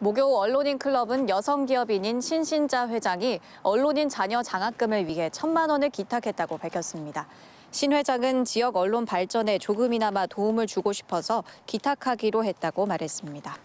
목요 언론인 클럽은 여성 기업인인 신신자 회장이 언론인 자녀 장학금을 위해 천만 원을 기탁했다고 밝혔습니다. 신 회장은 지역 언론 발전에 조금이나마 도움을 주고 싶어서 기탁하기로 했다고 말했습니다.